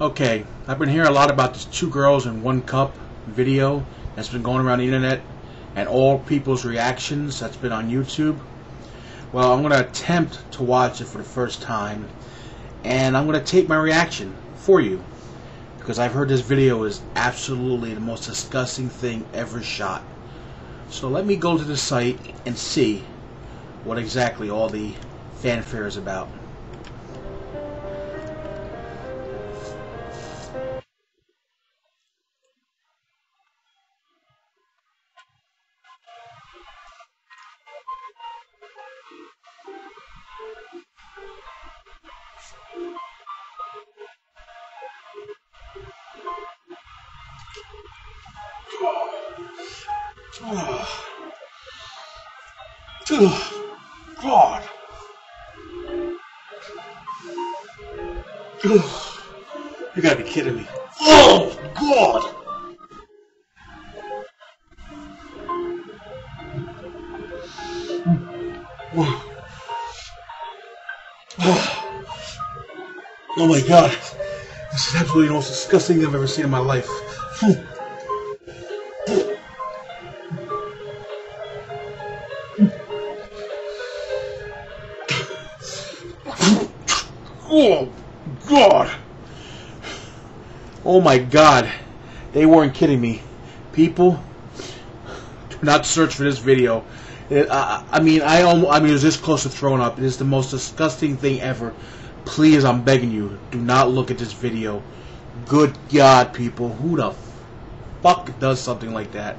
Okay, I've been hearing a lot about this two girls in one cup video that's been going around the internet and all people's reactions that's been on YouTube. Well, I'm going to attempt to watch it for the first time and I'm going to take my reaction for you because I've heard this video is absolutely the most disgusting thing ever shot. So let me go to the site and see what exactly all the fanfare is about. Oh. Oh. God. Oh. You gotta be kidding me. Oh, God! Hmm. Oh my god. This is absolutely the most disgusting thing I've ever seen in my life. Oh, God. Oh, my God. They weren't kidding me. People, do not search for this video. It, I, I mean, I almost, I mean, it was this close to throwing up. It is the most disgusting thing ever. Please, I'm begging you, do not look at this video. Good God, people. Who the fuck does something like that?